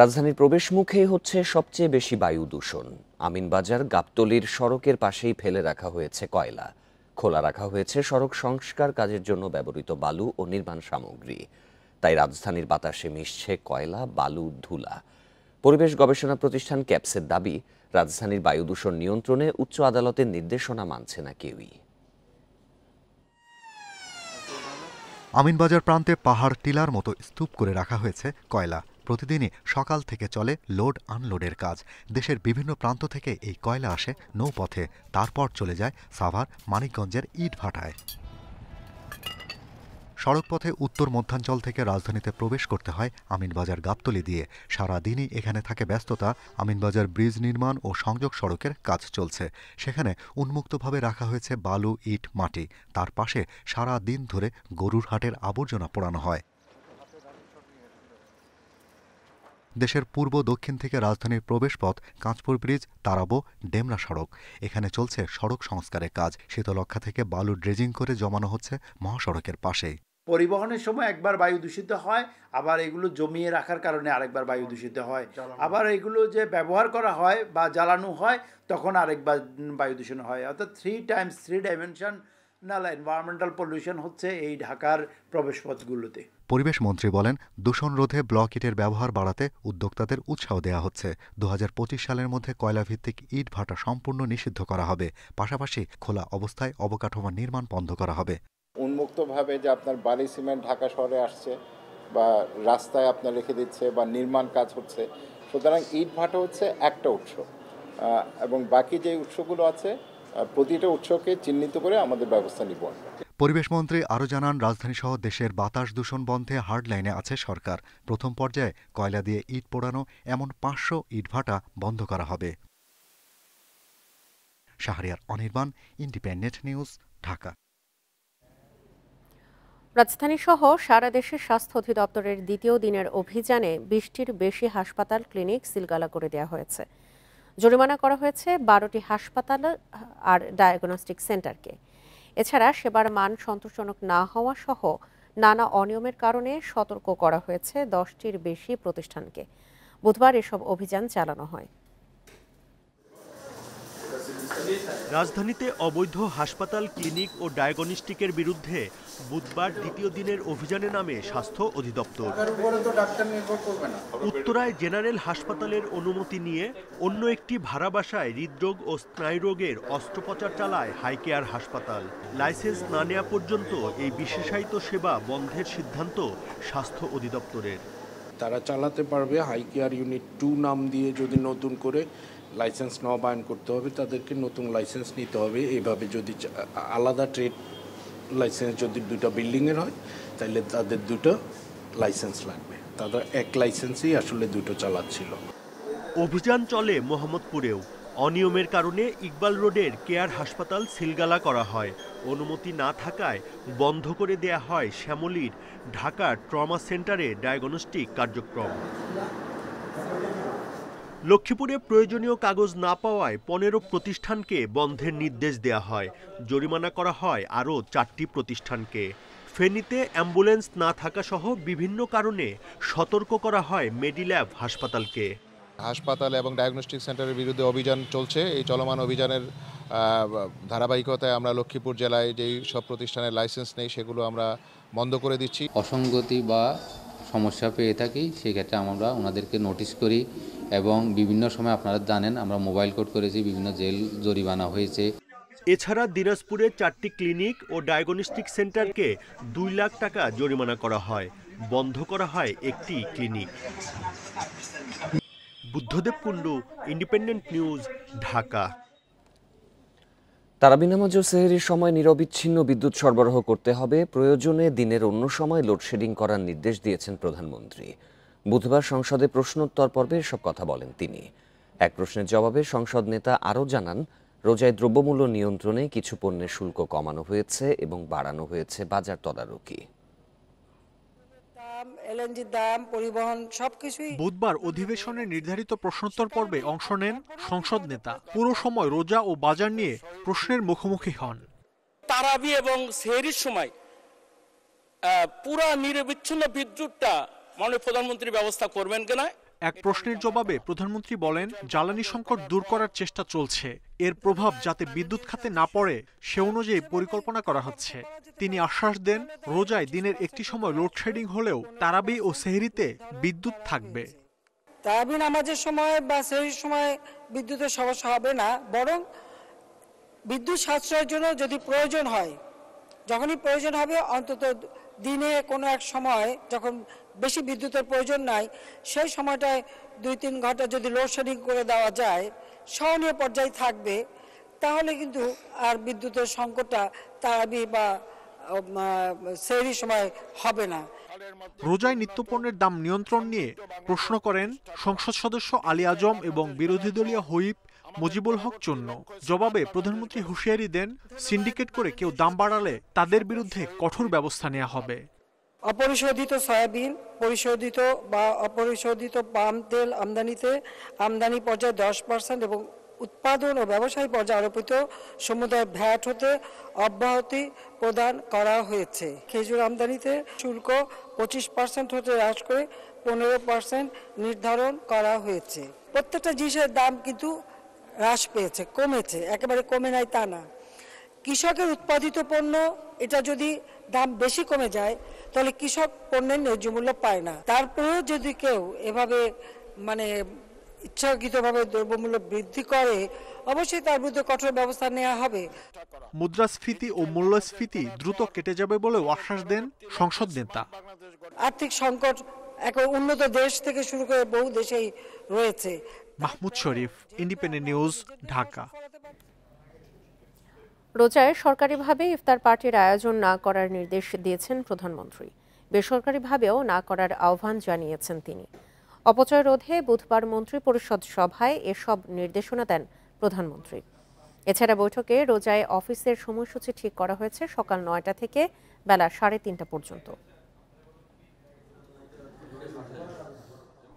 রাজধানীর প্রবেশ মুখেই হচ্ছে সবচেয়ে বেশি বায়ু দূষণ। আমিনবাজার গাবতলির সড়কের পাশেই ফেলে রাখা হয়েছে কয়লা। খোলা রাখা হয়েছে সড়ক সংস্কার কাজের জন্য ব্যবহৃত বালু ও নির্মাণ সামগ্রী। তাই রাজধানীর বাতাসে মিশছে কয়লা, বালু, ধুলা। পরিবেশ গবেষণা প্রতিষ্ঠান ক্যাপসের দাবি, রাজধানীর বায়ু দূষণ নিয়ন্ত্রণে উচ্চ আদালতের নির্দেশনা মানছে না কেউই। আমিনবাজার প্রান্তে পাহাড়, টিলার মতো স্তূপ করে রাখা হয়েছে কয়লা। প্রতিদিনই সকাল থেকে চলে লোড আনলোডের কাজ। দেশের বিভিন্ন প্রান্ত থেকে এই কয়লা আসে নৌপথে, তারপর চলে যায় সাভার, মানিকগঞ্জের ইট ভাটায় সড়কপথে উত্তর মধ্যাঞ্চল থেকে রাজধানীতে প্রবেশ করতে হয় আমিনবাজার গাবতলি দিয়ে। সারা দিনই এখানে থাকে ব্যস্ততা, আমিনবাজার ব্রিজ নির্মাণ ও সংযোগ সড়কের কাজ চলছে। সেখানে উন্মুক্তভাবে রাখা হয়েছে বালু, ইট, মাটি। তার পাশে সারা দিন ধরে গরুর হাটের আবর্জনা পোড়ানো হয়। দেশের পূর্ব দক্ষিণ থেকে রাজধানীর প্রবেশপথ কাঁচপুর ব্রিজ তারাবো ডেমরা সড়ক। এখানে চলছে সড়ক সংস্কারের কাজ। শীতলক্ষা থেকে বালু ড্রেজিং করে জমানো হচ্ছে মহাসড়কের পাশেই পরিবহনের সময় একবার বায়ু দূষিত হয় আবার এগুলো জমিয়ে রাখার কারণে আরেকবার বায়ু দূষিত হয়। আবার এগুলো যে ব্যবহার করা হয় বা জ্বালানো হয় তখন আরেকবার বায়ু দূষণ হয়। অর্থাৎ three times three dimension dimensional environmental pollution হচ্ছে এই ঢাকার প্রবেশপথগুলোতে। পরিবেশ মন্ত্রী বলেন, দূষণ রোধে ব্লক ইটের ব্যবহার বাড়াতে উদ্যোক্তাদের উৎসাহ দেওয়া হচ্ছে। দু হাজার পঁচিশ সালের মধ্যে কয়লাভিত্তিক ইট ভাটা সম্পূর্ণ নিষিদ্ধ করা হবে। পাশাপাশি খোলা অবস্থায় অবকাঠামো নির্মাণ বন্ধ করা হবে। উন্মুক্তভাবে যে আপনার বালি সিমেন্ট ঢাকা শহরে আসছে বা রাস্তায় আপনার রেখে দিচ্ছে বা নির্মাণ কাজ হচ্ছে, সুতরাং ইট ভাটা হচ্ছে একটা উৎস। এবং বাকি যে উৎসগুলো আছে প্রতিটা উৎসকে চিহ্নিত করে আমাদের ব্যবস্থা নিব আমরা। পরিবেশমন্ত্রী আরও জানান, রাজধানীসহ দেশের বাতাস দূষণ বন্ধে হার্ডলাইনে আছে সরকার। প্রথম পর্যায়ে কয়লা দিয়ে ইট পোড়ানো, এমন পাঁচশো ইটভাটা বন্ধ করা হবে। Shahriar Anirban, independent news, Dhaka. রাজধানী সহ সারা দেশে স্বাস্থ্য অধিদপ্তরের দ্বিতীয় দিনের অভিযানে বিশটির বেশি হাসপাতাল, ক্লিনিক সিলগালা করে দেওয়া হয়েছে। জরিমানা করা হয়েছে বারোটি হাসপাতাল আর ডায়াগনস্টিক সেন্টারকে। এছাড়া সেবার মান সন্তোষজনক না হওয়া সহ নানা অনিয়মের কারণে সতর্ক করা হয়েছে দশটির বেশি প্রতিষ্ঠানকে। বুধবার এসব অভিযান চালানো হয়। রাজধানীতে অবৈধ হাসপাতাল ক্লিনিক ও ডায়াগনস্টিকের বিরুদ্ধে বুধবার দ্বিতীয় দিনের অভিযানে নামে স্বাস্থ্য অধিদপ্তর। উত্তরায় জেনারেল হাসপাতালের অনুমতি নিয়ে অন্য একটি ভাড়া বাসায় হৃদরোগ ও স্নায়ুরোগের অস্ত্রোপচার চালায় হাইকেয়ার হাসপাতাল। লাইসেন্স না নেওয়া পর্যন্ত এই বিশেষায়িত সেবা বন্ধের সিদ্ধান্ত স্বাস্থ্য অধিদপ্তরের। তারা চালাতে পারবে হাই কেয়ার ইউনিট টু নাম দিয়ে যদি নতুন করে লাইসেন্স নবায়ন করতে হবে, তাদেরকে নতুন লাইসেন্স নিতে হবে। এইভাবে যদি আলাদা ট্রেড লাইসেন্স যদি দুটো বিল্ডিংয়ের হয় তাহলে তাদের দুটো লাইসেন্স লাগবে। তারা এক লাইসেন্সেই আসলে দুটো চালাচ্ছিল। অভিযান চলে মোহাম্মদপুরেও। অনিয়মের কারণে ইকবাল রোডের কেয়ার হাসপাতাল সিলগালা করা হয়। অনুমতি না থাকায় বন্ধ করে দেয়া হয় শ্যামলীর ঢাকার ট্রমা সেন্টারে ডায়াগনস্টিক কার্যক্রম। লক্ষ্মীপুরে প্রয়োজনীয় কাগজ না পাওয়ায় পনেরো প্রতিষ্ঠানকে বন্ধের নির্দেশ দেয়া হয়। জরিমানা করা হয় আরও চারটি প্রতিষ্ঠানকে। ফেনীতে অ্যাম্বুলেন্স না থাকা সহ বিভিন্ন কারণে সতর্ক করা হয় মেডিল্যাব হাসপাতালকে। হাসপাতাল এবং ডায়াগনস্টিক সেন্টারের বিরুদ্ধে অভিযান চলছে। এই চলমান অভিযানের ধারাবাহিকতায় আমরা লক্ষ্মীপুর জেলায় যেই সব প্রতিষ্ঠানের লাইসেন্স নেই সেগুলো আমরা বন্ধ করে দিচ্ছি। অসঙ্গতি বা সমস্যা পেয়ে থাকি সেক্ষেত্রে আমরা ওনাদেরকে নোটিশ করি। এবং বিভিন্ন সময় আপনারা জানেন আমরা মোবাইল কোড করেছি বিভিন্ন জেল জরিমানা হয়েছে। এছাড়া দিনাজপুরে চারটি ক্লিনিক ও ডায়াগনস্টিক সেন্টারকে দুই লাখ টাকা জরিমানা করা হয়। বন্ধ করা হয় একটি clinic. Buddhadeb Kundu independent news Dhaka. তারাবি নামাজ ও সেহেরির সময় নিরবিচ্ছিন্ন বিদ্যুৎ সরবরাহ করতে হবে। প্রয়োজনে দিনের অন্য সময় লোডশেডিং করার নির্দেশ দিয়েছেন প্রধানমন্ত্রী। বুধবার সংসদে প্রশ্নোত্তর পর্বে এসব কথা বলেন তিনি। এক প্রশ্নের জবাবে সংসদ নেতা আরও জানান রোজায় দ্রব্যমূল্য নিয়ন্ত্রণে কিছু পণ্যের শুল্ক কমানো হয়েছে এবং বাড়ানো হয়েছে বাজার তদারকি। দাম এলএনজির দাম পরিবহন সবকিছুই বুধবার অধিবেশনের নির্ধারিত প্রশ্নোত্তর পর্বে অংশ নেন সংসদ নেতা। পুরো সময় রোজা ও বাজার নিয়ে প্রশ্নের মুখোমুখি হন। তারাবি এবং সেহরির সময় আহ, পুরা নিরবিচ্ছিন্ন বিদ্যুৎটা মাননীয় প্রধানমন্ত্রী ব্যবস্থা করবেন কিনা? এক প্রশ্নের জবাবে প্রধানমন্ত্রী বলেন জ্বালানি সংকট দূর করার চেষ্টা চলছে। এর প্রভাব যাতে বিদ্যুৎ খাতে না পড়ে সে অনুযায়ী পরিকল্পনা করা হচ্ছে। তিনি আশ্বাস দেন রোজায় দিনের একটি সময় লোডশেডিং হলেও তারাবি ও সেহরিতে বিদ্যুৎ থাকবে। তারাবি নামাজের সময় বা সেই সময় বিদ্যুতের সমস্যা হবে না বরং বিদ্যুৎ সাশ্রয়ের জন্য যদি প্রয়োজন হয় যখনই প্রয়োজন হবে, অন্তত দিনে কোনো এক সময় যখন বেশি বিদ্যুতের প্রয়োজন নাই, সেই সময়টায় দুই তিন ঘণ্টা যদি লোডশেডিং করে দেওয়া যায়, সহনীয় পর্যায়ে থাকবে, তাহলে কিন্তু আর বিদ্যুতের সংকটটা তারাবি বা সেই সময় হবে না। রোজায় নিত্যপণ্যের দাম নিয়ন্ত্রণ নিয়ে প্রশ্ন করেন সংসদ সদস্য আলী আজম এবং বিরোধী দলীয় হুইপ মুজিবুল হক চূন্য জবাবে প্রধানমন্ত্রী হুঁশিয়ারি দেন সিন্ডিকেট করে কেউ দাম বাড়ালে তাদের বিরুদ্ধে কঠোর ব্যবস্থা নেওয়া হবে। অপরিশোধিত সয়াবিন পরিশোধিত বা অপরিশোধিত পাম তেল আমদানিতে আমদানি পর্যায়ে দশ পার্সেন্ট এবং উৎপাদন ও ব্যবসায়ী পর্যায়ে আরোপিত সমুদায় ভ্যাট হতে অব্যাহতি প্রদান করা হয়েছে। খেজুর আমদানিতে শুল্ক পঁচিশ পার্সেন্ট হতে হ্রাস করে পনেরো পার্সেন্ট নির্ধারণ করা হয়েছে। প্রত্যেকটা জিনিসের দাম কিন্তু হ্রাস পেয়েছে কমেছে একেবারে কমে নাই তা না। কৃষকের উৎপাদিত পণ্য এটা যদি দাম বেশি কমে যায় তাহলে কৃষক পণ্যের ন্যায্য মূল্য পায় না। তারপরেও যদি কেউ এভাবে মানে ইচ্ছাকৃতভাবে দ্রব্যমূল্য বৃদ্ধি করে অবশ্যই তার বিরুদ্ধে কঠোর ব্যবস্থা নেওয়া হবে। মুদ্রাস্ফীতি ও মূল্যস্ফীতি দ্রুত কেটে যাবে বলেও আশ্বাস দেন সংসদ নেতা। আর্থিক সংকট এক উন্নত দেশ থেকে শুরু করে বহু দেশেই রয়েছে। Mahmud Sharif independent news Dhaka. রোজায় সরকারিভাবে ইফতার পার্টির আয়োজন না করার নির্দেশ দিয়েছেন প্রধানমন্ত্রী। বেসরকারিভাবেও না করার আহ্বান জানিয়েছেন তিনি। অপচয় রোধে বুধবার মন্ত্রী পরিষদ সভায় এসব নির্দেশনা দেন প্রধানমন্ত্রী। এছাড়া বৈঠকে রোজায় অফিসের সময়সূচি ঠিক করা হয়েছে সকাল নয়টা থেকে বেলা সাড়ে তিনটা পর্যন্ত।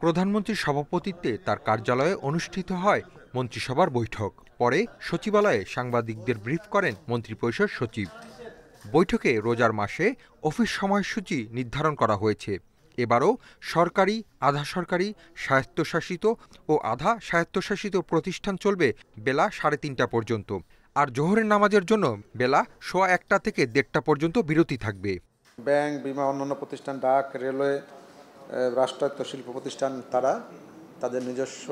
প্রধানমন্ত্রীর সভাপতিত্বে তার কার্যালয়ে অনুষ্ঠিত হয় মন্ত্রিসভার বৈঠক। পরে সচিবালয়ে সাংবাদিকদের ব্রিফ করেন মন্ত্রিপরিষদ সচিব। বৈঠকে রোজার মাসে অফিস সময়সূচি নির্ধারণ করা হয়েছে। এবারও সরকারি আধা সরকারি স্বায়ত্তশাসিত ও আধা স্বায়ত্তশাসিত প্রতিষ্ঠান চলবে বেলা সাড়ে তিনটা পর্যন্ত। আর জোহরের নামাজের জন্য বেলা সোয়া একটা থেকে দেড়টা পর্যন্ত বিরতি থাকবে। ব্যাংক, বিমা, অন্যান্য প্রতিষ্ঠান, ডাক, রেলওয়ে রাষ্ট্রায়ত্ত শিল্প প্রতিষ্ঠান তারা তাদের নিজস্ব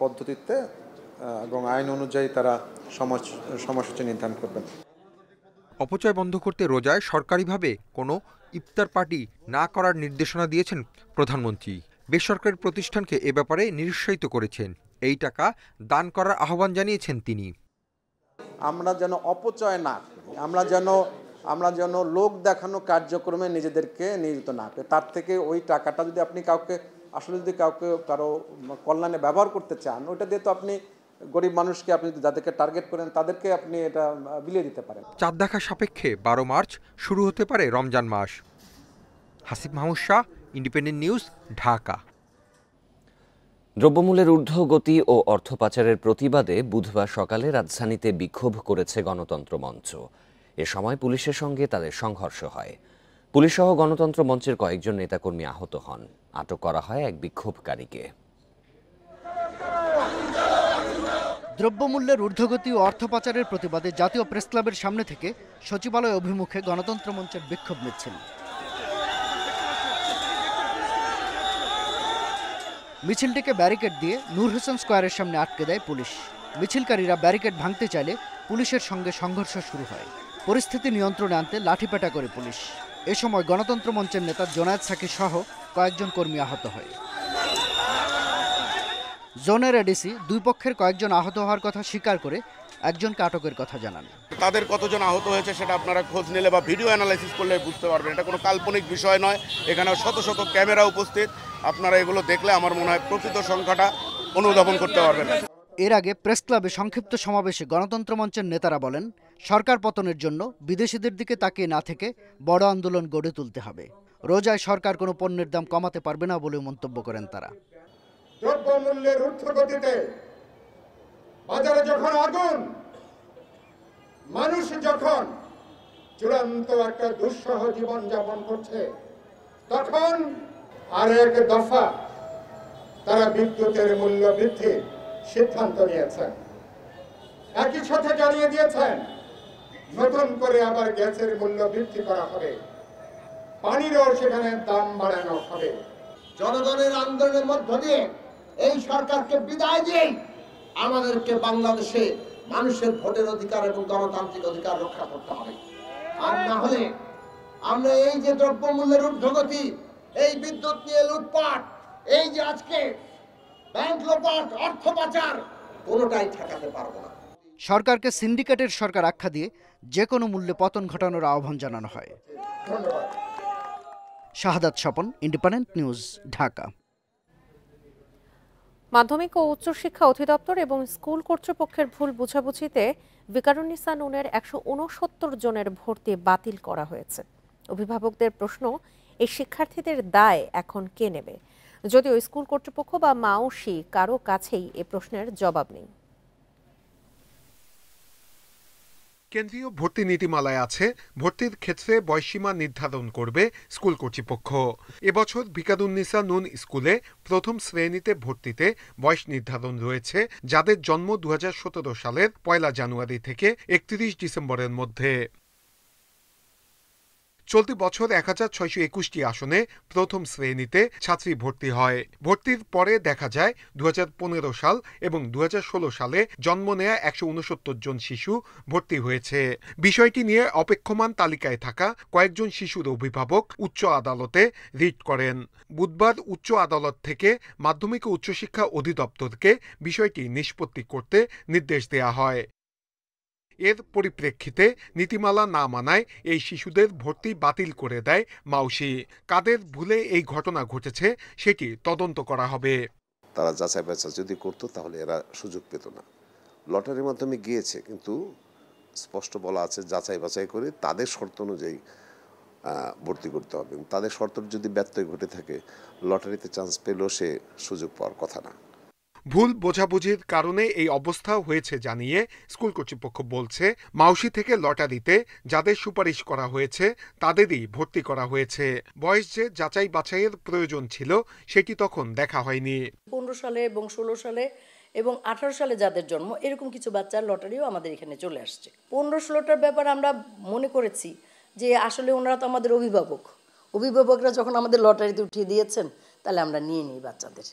পদ্ধতিতে এবং আইন অনুযায়ী তারা সমাজ সময়সূচি নির্ধারণ করবেন। অপচয় বন্ধ করতে রোজায় সরকারিভাবে কোনো ইফতার পার্টি না করার নির্দেশনা দিয়েছেন প্রধানমন্ত্রী। বেসরকারি প্রতিষ্ঠানকে এ ব্যাপারে নিরুৎসাহিত করেছেন। এই টাকা দান করার আহ্বান জানিয়েছেন তিনি। আমরা যেন অপচয় না আমরা যেন আমরা যেন লোক দেখানো কার্যক্রমে নিজেদেরকে নিয়োজিত না করি। তার থেকে ওই টাকাটা যদি আপনি কাউকে আসলে যদি কাউকে কারও কল্যাণে ব্যবহার করতে চান ওইটা দিয়ে তো আপনি গরিব মানুষকে আপনি যদি যাদেরকে টার্গেট করেন তাদেরকে আপনি এটা বিলিয়ে দিতে পারেন। চাঁদ দেখা সাপেক্ষে বারো মার্চ শুরু হতে পারে রমজান মাস। Hasib Mahmud Shah independent news Dhaka. দ্রব্যমূল্যের ঊর্ধ্বগতি ও অর্থ পাচারের প্রতিবাদে বুধবার সকালে রাজধানীতে বিক্ষোভ করেছে গণতন্ত্র মঞ্চ এ সময় পুলিশের সঙ্গে তাদের সংঘর্ষ হয়। পুলিশসহ গণতন্ত্র মঞ্চের কয়েকজন নেতাকর্মী আহত হন। আটক করা হয় এক বিক্ষোভকারীকে। দ্রব্যমূল্যের ঊর্ধ্বগতি ও অর্থ পাচারের প্রতিবাদে জাতীয় প্রেস ক্লাবের সামনে থেকে সচিবালয় অভিমুখে গণতন্ত্র মঞ্চের বিক্ষোভ মিছিল। মিছিলটিকে ব্যারিকেড দিয়ে নূর হোসেন স্কোয়ারের সামনে আটকে দেয় পুলিশ। মিছিলকারীরা ব্যারিকেড ভাঙতে চাইলে পুলিশের সঙ্গে সংঘর্ষ শুরু হয়। পরিস্থিতি নিয়ন্ত্রণে আনতে লাঠিপেটা করে পুলিশ। এ সময় গণতন্ত্র মঞ্চের নেতা জোনায়েদ সাকি সহ কয়েকজন কর্মী আহত হয়। জোনের এডিসি দুই পক্ষের কয়েকজন আহত হওয়ার কথা স্বীকার করে একজনকে আটকের কথা জানান। তাদের কতজন আহত হয়েছে সেটা আপনারা খোঁজ নিলে বা ভিডিও অ্যানালাইসিস করলে বুঝতে পারবেন। এটা কোনো কাল্পনিক বিষয় নয়। এখানে শত শত ক্যামেরা উপস্থিত। আপনারা এগুলো দেখলে আমার মনে হয় প্রকৃত সংখ্যাটা অনুধাবন করতে পারবেন। এর আগে প্রেস ক্লাবে সংক্ষিপ্ত সমাবেশে গণতন্ত্র মঞ্চের নেতারা বলেন সরকার পতনের জন্য বিদেশিদের দিকে তাকিয়ে না থেকে বড় আন্দোলন গড়ে তুলতে হবে। রোজায় সরকার কোনো পণ্যের দাম কমাতে পারবে না বলে মন্তব্য করেন তারা। বাজারে যখন আগুন, মানুষ যখন চূড়ান্ত একটা দুঃসহ জীবন যাপন করছে, তখন আর এক দফা তারা বিদ্যুতের মূল্য বৃদ্ধির সিদ্ধান্ত নিয়েছেন। একই সাথে জানিয়ে দিয়েছেন নতুন করে আবার গ্যাসের মূল্য বৃদ্ধি করা হবে। পানিরও সেখানে দাম বাড়ানো হবে। জনগণের আন্দোলনের মধ্য দিয়ে এই সরকারকে বিদায় দিয়ে আমাদেরকে বাংলাদেশে মানুষের ভোটের অধিকার এবং গণতান্ত্রিক অধিকার রক্ষা করতে হবে। আর না হলে আমরা এই যে দ্রব্যমূল্যের ঊর্ধ্বগতি, এই বিদ্যুৎ নিয়ে লুটপাট, এই যে আজকে ব্যাংক লোপাট অর্থ পাচার, কোনোটাই ঠেকাতে পারব না। সরকারকে সিন্ডিকেটের সরকার আখ্যা দিয়ে যে কোনো মূল্যে পতন ঘটানোর আহ্বান জানানো হয়। Shahadat Swapan independent news Dhaka. মাধ্যমিক ও উচ্চশিক্ষা অধিদপ্তর এবং স্কুল কর্তৃপক্ষের ভুল বুঝাবুঝিতে ভিকারুন্নিসা নুনের একশো উনসত্তর জনের ভর্তি বাতিল করা হয়েছে। অভিভাবকদের প্রশ্ন, এই শিক্ষার্থীদের দায় এখন কে নেবে? যদিও স্কুল কর্তৃপক্ষ বা মাওসি কারও কাছেই এ প্রশ্নের জবাব নেই। কেন্দ্রীয় ভর্তি নীতিমালায় আছে, ভর্তির ক্ষেত্রে বয়সীমা নির্ধারণ করবে স্কুল কর্তৃপক্ষ। এবছর বিকাদুন্নিসা নুন স্কুলে প্রথম শ্রেণীতে ভর্তিতে বয়স নির্ধারণ রয়েছে, যাদের জন্ম দু হাজার সতেরো সালের পয়লা জানুয়ারি থেকে একত্রিশ ডিসেম্বরের মধ্যে। চলতি বছর এক হাজার ছয়শো একুশটি আসনে প্রথম শ্রেণীতে ছাত্রী ভর্তি হয়। ভর্তির পরে দেখা যায় দুহাজার পনেরো সাল এবং দুহাজার ষোলো সালে জন্ম নেয়া একশো উনসত্তর জন শিশু ভর্তি হয়েছে। বিষয়টি নিয়ে অপেক্ষমান তালিকায় থাকা কয়েকজন শিশুর অভিভাবক উচ্চ আদালতে রিট করেন। বুধবার উচ্চ আদালত থেকে মাধ্যমিক ও উচ্চশিক্ষা অধিদপ্তরকে বিষয়টি নিষ্পত্তি করতে নির্দেশ দেয়া হয়। এর পরিপ্রেক্ষিতে নীতিমালা না মানায় এই শিশুদের ভর্তি বাতিল করে দেয় মাউসি। কাদের ভুলে এই ঘটনা ঘটেছে সেটি তদন্ত করা হবে। তারা যাচাই বাছাই যদি করতো তাহলে এরা সুযোগ পেত না। লটারির মাধ্যমে গিয়েছে কিন্তু স্পষ্ট বলা আছে যাচাই বাছাই করে তাদের শর্ত অনুযায়ী ভর্তি করতে হবে। তাদের শর্ত যদি ব্যত্যয় ঘটে থাকে, লটারিতে চান্স পেলেও সে সুযোগ পাওয়ার কথা না। ভুল বোঝাবুঝির কারণে এই অবস্থা হয়েছে জানিয়ে স্কুল কর্তৃপক্ষ বলছে, মাউসি থেকে লটারিতে যাদের সুপারিশ করা হয়েছে, তাদেরই ভর্তি করা হয়েছে। বয়স যে যাচাই বাছাইয়ের প্রয়োজন ছিল, সেটি তখন দেখা হয়নি। পনেরো সালে এবং ষোলো সালে এবং আঠারো সালে যাদের জন্ম, এরকম কিছু বাচ্চার লটারিও আমাদের এখানে চলে আসছে। পনেরো ষোলোটার ব্যাপার আমরা মনে করেছি যে আসলে ওনারা তো আমাদের অভিভাবক। অভিভাবকরা যখন আমাদের লটারিতে উঠিয়ে দিয়েছেন, তাহলে আমরা নিয়ে নিই বাচ্চাদের।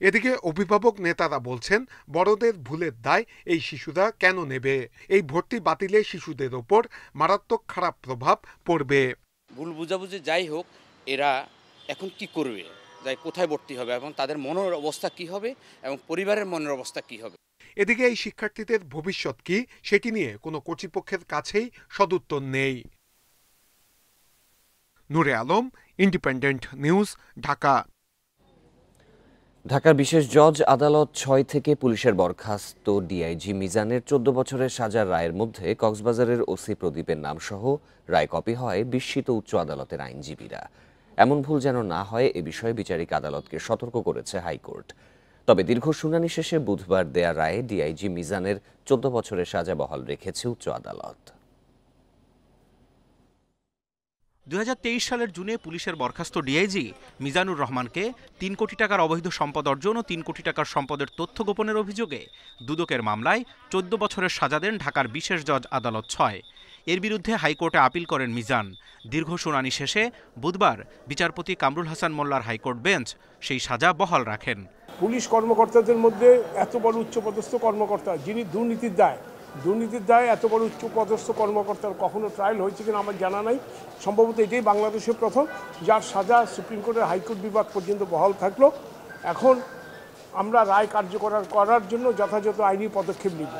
এদিকে অভিভাবক নেতারা বলছেন বড়দের ভুলের দায় এই শিশুরা কেন নেবে? এই ভর্তি বাতিলে শিশুদের ওপর মারাত্মক খারাপ প্রভাব পড়বে। ভুল বুঝাবুঝি যাই হোক এরা এখন কি করবে? যাই কোথায় ভর্তি হবে এবং তাদের মনের অবস্থা কি হবে এবং পরিবারের মনের অবস্থা কি হবে? এদিকে এই শিক্ষার্থীদের ভবিষ্যৎ কি সেটি নিয়ে কোনো কর্তৃপক্ষের কাছেই সদুত্তর নেই। Nure Alam independent news Dhaka. ঢাকার বিশেষ জজ আদালত ছয় থেকে পুলিশের বরখাস্ত ডিআইজি মিজানের চোদ্দ বছরের সাজার রায়ের মধ্যে কক্সবাজারের ওসি প্রদীপের নাম সহ রায় কপি হয় বিস্মিত উচ্চ আদালতের আইনজীবীরা। এমন ভুল যেন না হয়, এ বিষয়ে বিচারিক আদালতকে সতর্ক করেছে হাইকোর্ট। তবে দীর্ঘ শুনানি শেষে বুধবার দেয়া রায়ে ডিআইজি মিজানের চোদ্দ বছরের সাজা বহাল রেখেছে উচ্চ আদালত। দুই হাজার তেইশ সালের জুনে পুলিশের বরখাস্ত ডিআইজি মিজানুর রহমানকে তিন কোটি টাকার অবৈধ সম্পদ অর্জন ও তিন কোটি টাকার সম্পদের তথ্য গোপনের অভিযোগে দুদকের মামলায় চোদ্দ বছরের সাজা দেন ঢাকার বিশেষ জজ আদালত ছয়। এর বিরুদ্ধে হাইকোর্টে আপিল করেন মিজান। দীর্ঘ শুনানি শেষে বুধবার বিচারপতি কামরুল হাসান মোল্লার হাইকোর্ট বেঞ্চ সেই সাজা বহাল রাখেন। পুলিশ কর্মকর্তাদের মধ্যে এত বড় উচ্চপদস্থ কর্মকর্তা যিনি দুর্নীতির দায় দুর্নীতির দায় এত বড় উচ্চপদস্থ কর্মকর্তার কখনো ট্রায়াল হয়েছে কিনা আমার জানা নাই। সম্ভবত এটাই বাংলাদেশের প্রথম, যার সাজা সুপ্রিম কোর্টের হাইকোর্ট বিভাগ পর্যন্ত বহাল থাকল। এখন আমরা রায় কার্যকর করার জন্য যথাযথ আইনি পদক্ষেপ নিব।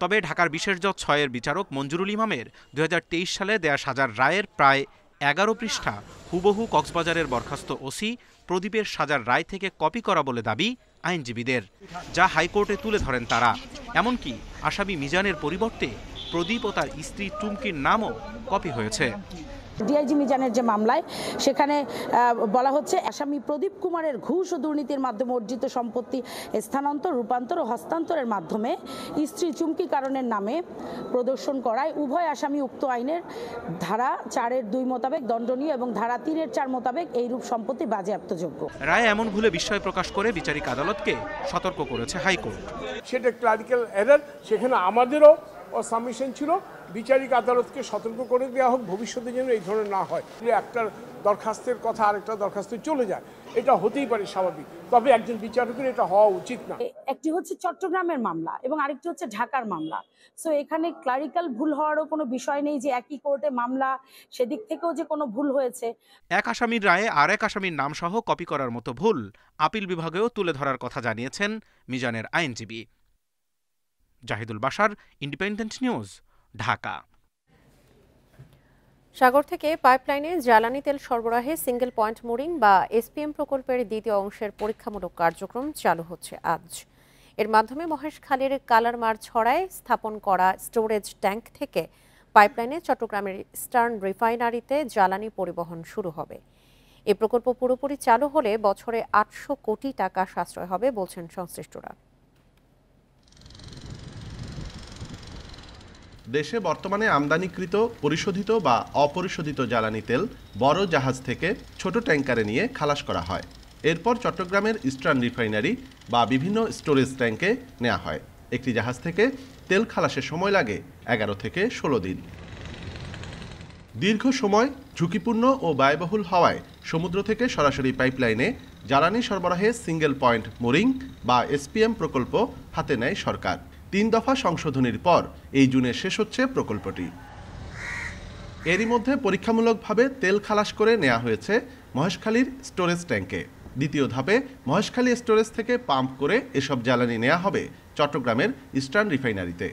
তবে ঢাকার বিশেষ জজ ছয়ের বিচারক মঞ্জুরুল ইমামের দুই হাজার তেইশ সালে দেয়া সাজার রায়ের প্রায় এগারো পৃষ্ঠা হুবহু কক্সবাজারের বরখাস্ত ওসি প্রদীপের সাজার রায় থেকে কপি করা বলে দাবি আইনজীবীদের, যা হাইকোর্টে তুলে ধরেন তারা। এমনকি আসামি মিজানের পরিবর্তে প্রদীপ ও তার স্ত্রী টুমকির নামও কপি হয়েছে। ডিআইজি মিজানের যে মামলায় সেখানে বলা হচ্ছে আসামি প্রদীপ কুমারের ঘুষ ও দুর্নীতির মাধ্যমে অর্জিত সম্পত্তি স্থানান্তর রূপান্তর ও হস্তান্তরের মাধ্যমে স্ত্রী চুমকি কারণের নামে প্রদর্শন করায়। উভয় আসামি উক্ত আইনের ধারা চারের দুই মোতাবেক দণ্ডনীয় এবং ধারা তিনের চার মোতাবেক এইরূপ সম্পত্তি বাজেয়াপ্তযোগ্য। রায় এমন ভুলে বিস্ময় প্রকাশ করে বিচারিক আদালতকে সতর্ক করেছে হাইকোর্ট। সেটা ক্লারিক্যাল এরার সেখানে আমাদেরও সাবমিশন ছিল। বিচারিক আদালতকে সতর্ক করে দেওয়া হোক ভবিষ্যতে যেন এই ধরনের না হয়। যে একটা দরখাস্তের কথা আরেকটা দরখাস্তে চলে যায় এটা হতেই পারে স্বাভাবিক। তবে একজন বিচারকের এটা হওয়া উচিত না। একটি হচ্ছে চট্টগ্রামের মামলা এবং আরেকটি হচ্ছে ঢাকার মামলা। সো এখানে ক্লারিক্যাল ভুল হওয়ারও কোনো বিষয় নেই যে একই কোর্টে মামলা সেদিক থেকেও যে কোনো ভুল হয়েছে। এক আসামির রায়ে আর এক আসামির নাম সহ কপি করার মতো ভুল আপিল বিভাগেও তুলে ধরার কথা জানিয়েছেন মিজানের আইনজীবী। জাহিদুল বাসার ইন্ডিপেন্ডেন্ট নিউজ ঢাকা। সাগর থেকে পাইপলাইনে জ্বালানি তেল সরবরাহে সিঙ্গেল পয়েন্ট মোরিং বা এসপিএম প্রকল্পের দ্বিতীয় অংশের পরীক্ষামূলক কার্যক্রম চালু হচ্ছে আজ। এর মাধ্যমে মহেশখালীর কালারমার ছড়ায় স্থাপন করা স্টোরেজ ট্যাঙ্ক থেকে পাইপলাইনে চট্টগ্রামের স্টার্ন রিফাইনারিতে জ্বালানি পরিবহন শুরু হবে। এ প্রকল্প পুরোপুরি চালু হলে বছরে আটশো কোটি টাকা সাশ্রয় হবে বলছেন সংশ্লিষ্টরা। দেশে বর্তমানে আমদানিকৃত, পরিশোধিত বা অপরিশোধিত জ্বালানি তেল বড় জাহাজ থেকে ছোট ট্যাঙ্কারে নিয়ে খালাস করা হয়। এরপর চট্টগ্রামের ইস্টার্ন রিফাইনারি বা বিভিন্ন স্টোরেজ ট্যাঙ্কে নেওয়া হয়। একটি জাহাজ থেকে তেল খালাসের সময় লাগে এগারো থেকে ষোলো দিন। দীর্ঘ সময় ঝুঁকিপূর্ণ ও ব্যয়বহুল হওয়ায় সমুদ্র থেকে সরাসরি পাইপলাইনে জ্বালানি সরবরাহে সিঙ্গেল পয়েন্ট মোরিং বা এসপিএম প্রকল্প হাতে নেয় সরকার। তিন দফা সংশোধনীর পর এই জুনে শেষ হচ্ছে প্রকল্পটি। এরই মধ্যে পরীক্ষামূলকভাবে তেল খালাস করে নেওয়া হয়েছে মহেশখালীর স্টোরেজ ট্যাঙ্কে। দ্বিতীয় ধাপে মহেশখালী স্টোরেজ থেকে পাম্প করে এসব জ্বালানি নেওয়া হবে চট্টগ্রামের ইস্টার্ন রিফাইনারিতে।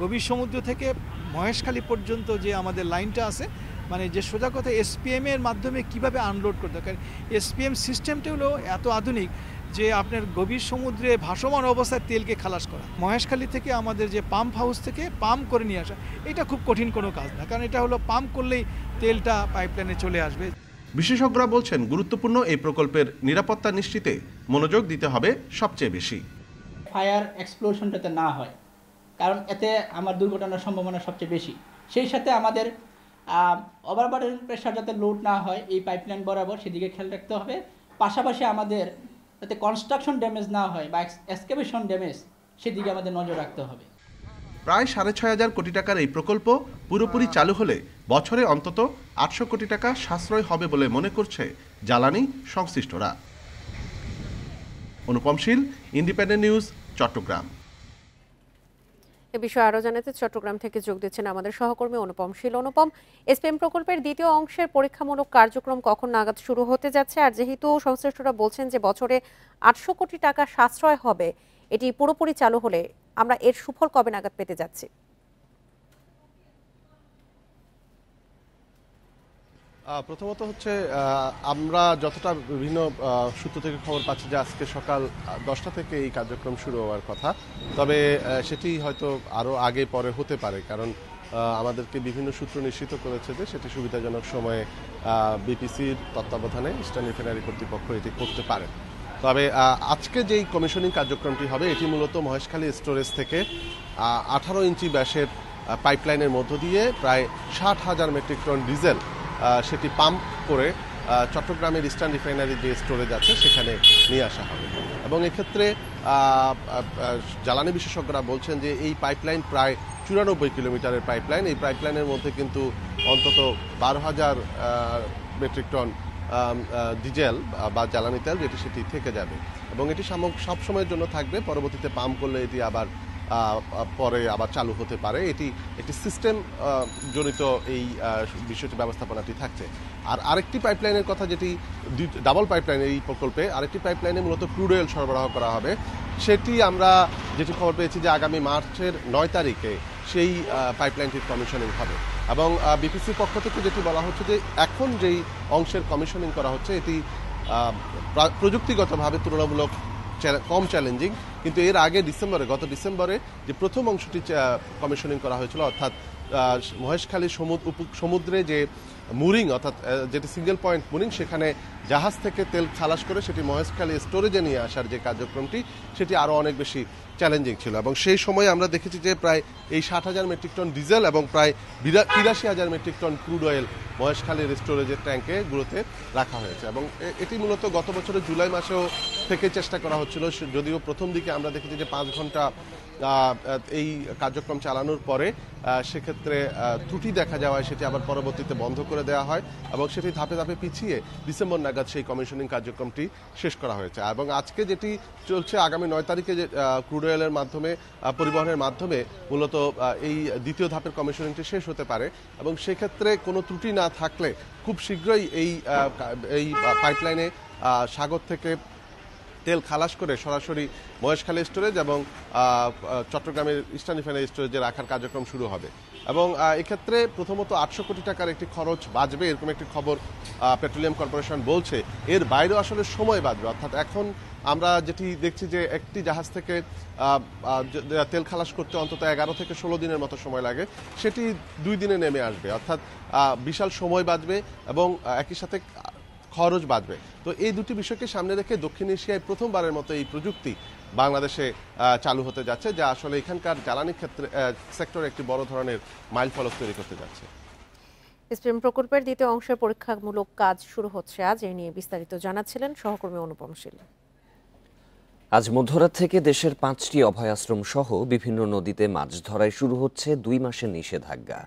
গভীর সমুদ্র থেকে মহেশখালী পর্যন্ত যে আমাদের লাইনটা আছে মানে যে সোজা কথা এসপিএম এর মাধ্যমে কীভাবে আনলোড করতে হয়? কারণ এসপিএম সিস্টেমটা হলো এত আধুনিক যে আপনার গভীর সমুদ্রে ভাসমান অবস্থায় তেলকে খালাস করা। মহেশখালী থেকে আমাদের যে পাম্প হাউস থেকে পাম্প করে নিয়ে আসা এটা খুব কঠিন কোনো কাজ না কারণ এটা হলো পাম্প করলেই তেলটা পাইপলাইনে চলে আসবে। বিশেষজ্ঞরা বলছেন গুরুত্বপূর্ণ এই প্রকল্পের নিরাপত্তা নিশ্চিতে মনোযোগ দিতে হবে সবচেয়ে বেশি। ফায়ার এক্সপ্লোশনটাতে না হয় কারণ এতে আমার দুর্ঘটনার সম্ভাবনা সবচেয়ে বেশি। সেই সাথে আমাদের ওভারবার্ডেন প্রেশার যাতে লোড না হয় এই পাইপলাইন বরাবর সেদিকে খেয়াল রাখতে হবে। পাশাপাশি আমাদের যাতে কনস্ট্রাকশন ড্যামেজ না হয় বা এক্সকেভেশন ড্যামেজ সেদিকে আমাদের নজর রাখতে হবে। প্রায় সাড়ে ছয় হাজার কোটি টাকার এই প্রকল্প পুরোপুরি চালু হলে বছরে অন্তত আটশো কোটি টাকা সাশ্রয় হবে বলে মনে করছে জ্বালানি সংশ্লিষ্টরা। Anupam Shil independent news Chattogram. এ বিষয়ে আরও জানাতে চট্টগ্রাম থেকে যোগ দিচ্ছেন আমাদের সহকর্মী অনুপম শীল। অনুপম এসপিএম প্রকল্পের দ্বিতীয় অংশের পরীক্ষামূলক কার্যক্রম কখন নাগাদ শুরু হতে যাচ্ছে? আর যেহেতু সংশ্লিষ্টরা বলছেন যে বছরে আটশো কোটি টাকা সাশ্রয় হবে, এটি পুরোপুরি চালু হলে আমরা এর সুফল কবে নাগাদ পেতে যাচ্ছি? প্রথমত হচ্ছে আমরা যতটা বিভিন্ন সূত্র থেকে খবর পাচ্ছি যে আজকে সকাল দশটা থেকে এই কার্যক্রম শুরু হওয়ার কথা। তবে সেটি হয়তো আরও আগে পরে হতে পারে, কারণ আমাদেরকে বিভিন্ন সূত্র নিশ্চিত করেছে যে সেটি সুবিধাজনক সময়ে বিপিসির তত্ত্বাবধানে ইস্টার্ন রিফাইনারি কর্তৃপক্ষ এটি করতে পারে। তবে আজকে যেই কমিশনিং কার্যক্রমটি হবে, এটি মূলত মহেশখালী স্টোরেজ থেকে আঠারো ইঞ্চি ব্যাসের পাইপলাইনের মধ্য দিয়ে প্রায় ষাট হাজার মেট্রিক টন ডিজেল সেটি পাম্প করে চট্টগ্রামের ইস্টার্ন রিফাইনারি যে স্টোরেজ আছে, সেখানে নিয়ে আসা হবে। এবং এক্ষেত্রে জ্বালানি বিশেষজ্ঞরা বলছেন যে এই পাইপলাইন প্রায় চুরানব্বই কিলোমিটারের পাইপলাইন। এই পাইপলাইনের মধ্যে কিন্তু অন্তত বারো হাজার মেট্রিক টন ডিজেল বা জ্বালানি তেল, যেটি সেটি থেকে যাবে। এবং এটি সব সময়ের জন্য থাকবে। পরবর্তীতে পাম্প করলে এটি আবার পরে আবার চালু হতে পারে। এটি একটি সিস্টেম জনিত এই বিষয়টি ব্যবস্থাপনাটি থাকছে। আর আরেকটি পাইপলাইনের কথা যেটি ডাবল পাইপলাইন এই প্রকল্পে, আরেকটি পাইপলাইনে মূলত ক্রুড অয়েল সরবরাহ করা হবে। সেটি আমরা যেটি খবর পেয়েছি যে আগামী মার্চের নয় তারিখে সেই পাইপলাইনটির কমিশনিং হবে। এবং বিপিসির পক্ষ থেকে যেটি বলা হচ্ছে যে এখন যেই অংশের কমিশনিং করা হচ্ছে, এটি প্রযুক্তিগতভাবে তুলনামূলক কম চ্যালেঞ্জিং কিন্তু এর আগে ডিসেম্বরে, গত ডিসেম্বরে যে প্রথম অংশটি কমিশনিং করা হয়েছিল, অর্থাৎ মহেশখালী সমুদ্রে যে মুরিং, অর্থাৎ যেটি সিঙ্গেল পয়েন্ট মুরিং, সেখানে জাহাজ থেকে তেল খালাস করে সেটি মহেশখালী স্টোরেজে নিয়ে আসার যে কার্যক্রমটি, সেটি আরও অনেক বেশি চ্যালেঞ্জিং ছিল। এবং সেই সময় আমরা দেখেছি যে প্রায় এই ষাট হাজার মেট্রিক টন ডিজেল এবং প্রায় তিরাশি হাজার মেট্রিক টন ক্রুড অয়েল মহেশখালীর স্টোরেজের ট্যাঙ্কে গুলোতে রাখা হয়েছে। এবং এটি মূলত গত বছরের জুলাই মাসেও থেকে চেষ্টা করা হচ্ছিল যদিও প্রথম দিকে আমরা দেখেছি যে পাঁচ ঘণ্টা এই কার্যক্রম চালানোর পরে সেক্ষেত্রে ত্রুটি দেখা যাওয়ায় সেটি আবার পরবর্তীতে বন্ধ করে দেওয়া হয় এবং সেটি ধাপে ধাপে পিছিয়ে ডিসেম্বর নাগাদ সেই কমিশনিং কার্যক্রমটি শেষ করা হয়েছে। এবং আজকে যেটি চলছে, আগামী নয় তারিখে যে ক্রুড অয়েলের মাধ্যমে পরিবহনের মাধ্যমে মূলত এই দ্বিতীয় ধাপের কমিশনিংটি শেষ হতে পারে এবং সেক্ষেত্রে কোনো ত্রুটি না থাকলে খুব শীঘ্রই এই এই পাইপলাইনে সাগর থেকে তেল খালাস করে সরাসরি মহেশখালী স্টোরেজ এবং চট্টগ্রামের ইস্টার্ন রিফাইনারি স্টোরেজে রাখার কার্যক্রম শুরু হবে। এবং এক্ষেত্রে প্রথমত আটশো কোটি টাকার একটি খরচ বাঁচবে এরকম একটি খবর পেট্রোলিয়াম কর্পোরেশন বলছে। এর বাইরেও আসলে সময় বাঁচবে। অর্থাৎ এখন আমরা যেটি দেখছি যে একটি জাহাজ থেকে তেল খালাস করতে অন্তত এগারো থেকে ষোলো দিনের মতো সময় লাগে, সেটি দুই দিনে নেমে আসবে। অর্থাৎ বিশাল সময় বাঁচবে এবং একই সাথে খরচ বাঁচবে তো এই দুটি বিষয়কে সামনে রেখে দক্ষিণ এশিয়ায় প্রথমবারের মতো এই প্রযুক্তি বাংলাদেশে চালু হতে যাচ্ছে যা আসলে এখানকার জ্বালানি ক্ষেত্রে সেক্টরে একটি বড় ধরনের মাইল ফলক তৈরি করতে যাচ্ছে। স্পিম প্রকল্পের দ্বিতীয় অংশের পরীক্ষামূলক কাজ শুরু হচ্ছে আজ এ নিয়ে বিস্তারিত জানাচ্ছিলেন সহকর্মী অনুপম শীল। আজ মধ্যরাত থেকে দেশের পাঁচটি অভয়াশ্রম সহ বিভিন্ন নদীতে মাছ ধরায় শুরু হচ্ছে দুই মাসের নিষেধাজ্ঞা।